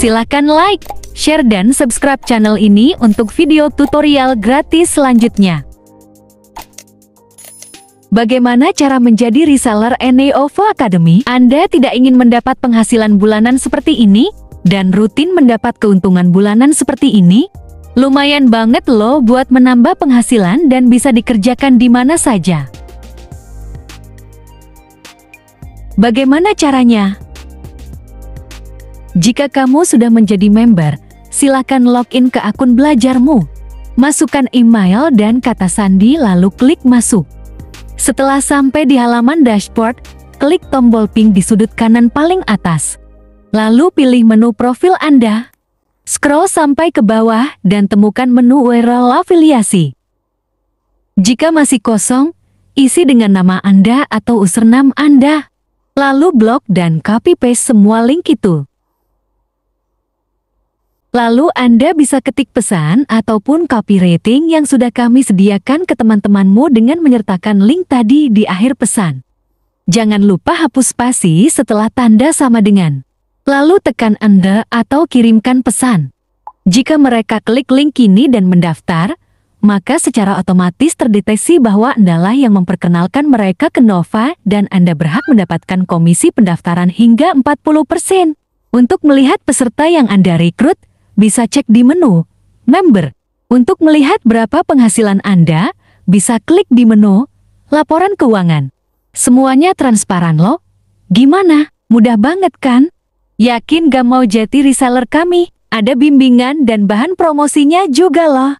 Silakan like, share dan subscribe channel ini untuk video tutorial gratis selanjutnya. Bagaimana cara menjadi reseller Eneovo Academy? Anda tidak ingin mendapat penghasilan bulanan seperti ini? Dan rutin mendapat keuntungan bulanan seperti ini? Lumayan banget loh buat menambah penghasilan dan bisa dikerjakan di mana saja. Bagaimana caranya? Jika kamu sudah menjadi member, silakan login ke akun belajarmu. Masukkan email dan kata sandi lalu klik masuk. Setelah sampai di halaman dashboard, klik tombol pink di sudut kanan paling atas. Lalu pilih menu profil Anda. Scroll sampai ke bawah dan temukan menu URL afiliasi. Jika masih kosong, isi dengan nama Anda atau username Anda. Lalu blok dan copy paste semua link itu. Lalu Anda bisa ketik pesan ataupun copy rating yang sudah kami sediakan ke teman-temanmu dengan menyertakan link tadi di akhir pesan. Jangan lupa hapus spasi setelah tanda sama dengan. Lalu tekan Anda atau kirimkan pesan. Jika mereka klik link ini dan mendaftar, maka secara otomatis terdeteksi bahwa Andalah yang memperkenalkan mereka ke Nova dan Anda berhak mendapatkan komisi pendaftaran hingga 40%. Untuk melihat peserta yang Anda rekrut, bisa cek di menu Member. Untuk melihat berapa penghasilan Anda, bisa klik di menu Laporan Keuangan. Semuanya transparan loh. Gimana? Mudah banget kan? Yakin gak mau jadi reseller kami? Ada bimbingan dan bahan promosinya juga loh.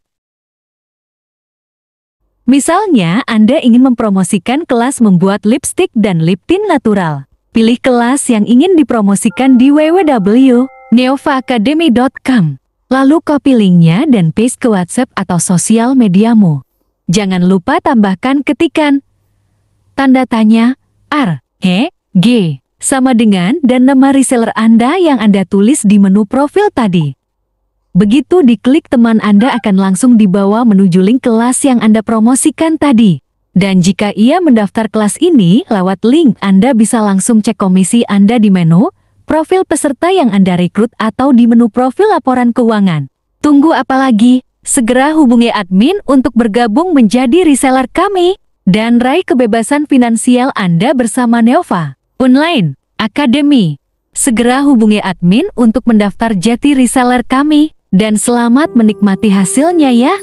Misalnya, Anda ingin mempromosikan kelas membuat lipstick dan lip tint natural. Pilih kelas yang ingin dipromosikan di www neovaacademy.com. Lalu copy linknya dan paste ke WhatsApp atau sosial mediamu. Jangan lupa tambahkan ketikan tanda tanya R, E, G, sama dengan dan nama reseller Anda yang Anda tulis di menu profil tadi. Begitu diklik teman Anda akan langsung dibawa menuju link kelas yang Anda promosikan tadi. Dan jika ia mendaftar kelas ini lewat link Anda bisa langsung cek komisi Anda di menu, profil peserta yang Anda rekrut atau di menu profil laporan keuangan. Tunggu apa lagi? Segera hubungi admin untuk bergabung menjadi reseller kami dan raih kebebasan finansial Anda bersama Neova Online Academy. Segera hubungi admin untuk mendaftar jadi reseller kami dan selamat menikmati hasilnya ya.